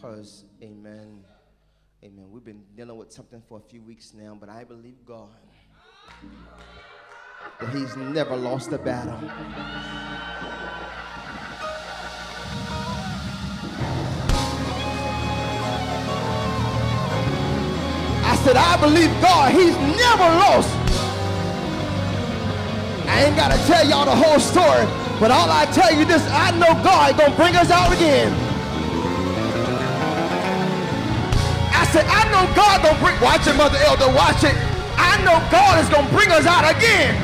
because, amen, amen, we've been dealing with something for a few weeks now, but I believe God that He's never lost a battle. I said, I believe God, He's never lost. I ain't got to tell y'all the whole story, but all I tell you this, I know God gonna bring us out again. I said, I know God gonna bring, watch it, Mother Elder, watch it. I know God is gonna bring us out again.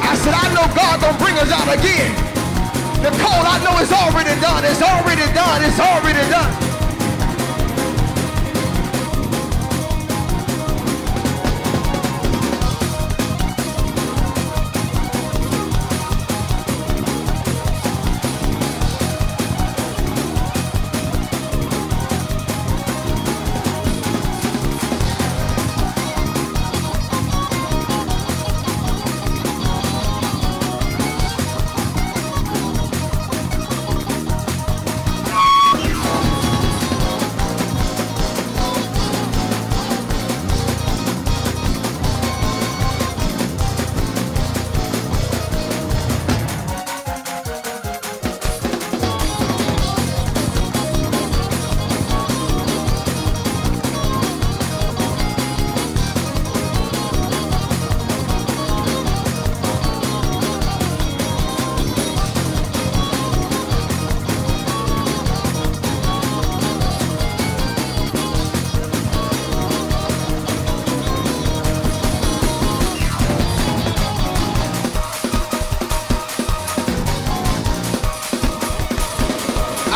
I said, I know God gonna bring us out again. Nicole, I know it's already done. It's already done. It's already done.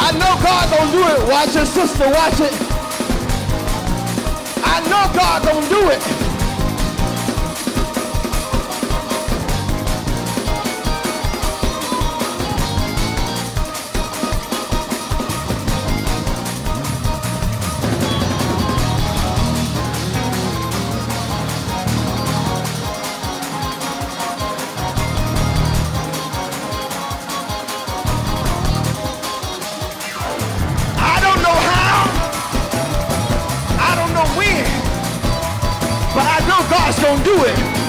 I know God gonna do it. Watch your sister, watch it. I know God gonna do it. Gonna do it.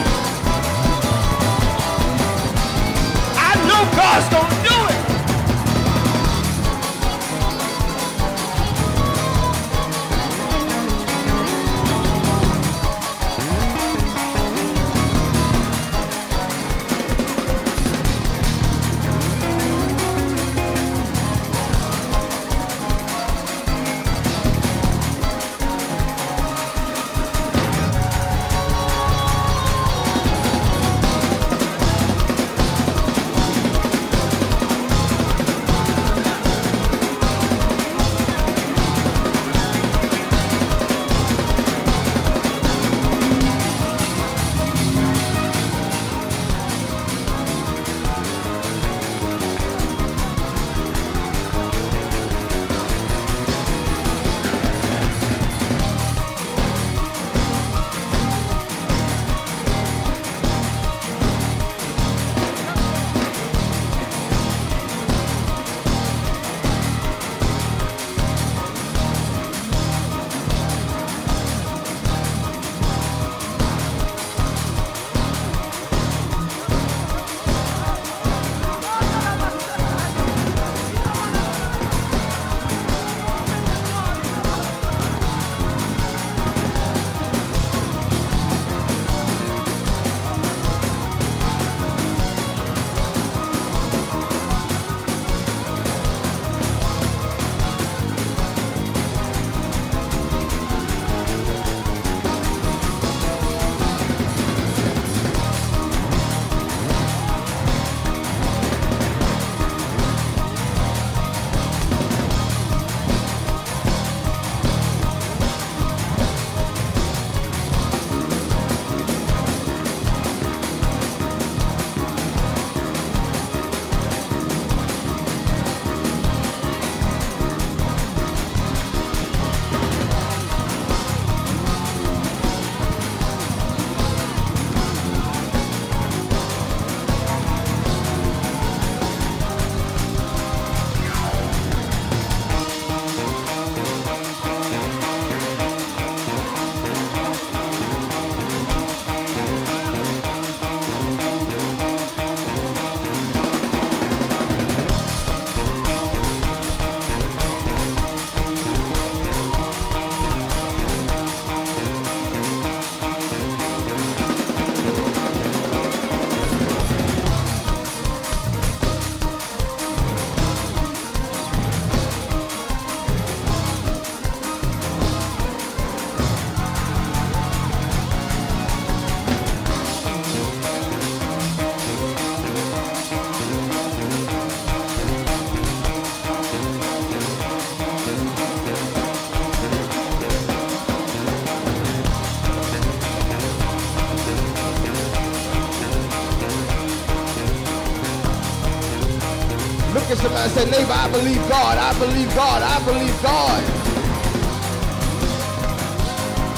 Somebody said, neighbor, I believe God, I believe God, I believe God.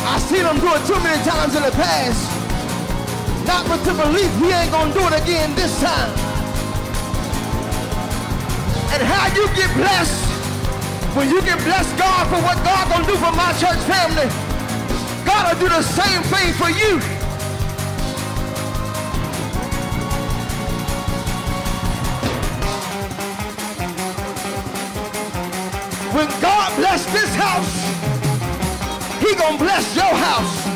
I've seen him do it too many times in the past. Not but to believe he ain't gonna do it again this time. And how you get blessed when you can bless God for what God gonna do for my church family. God will do the same thing for you. When God bless this house, he gonna bless your house.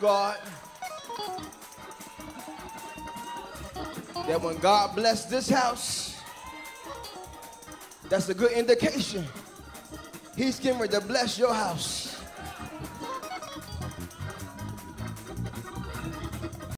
God that when God bless this house, that's a good indication. He's getting ready to bless your house.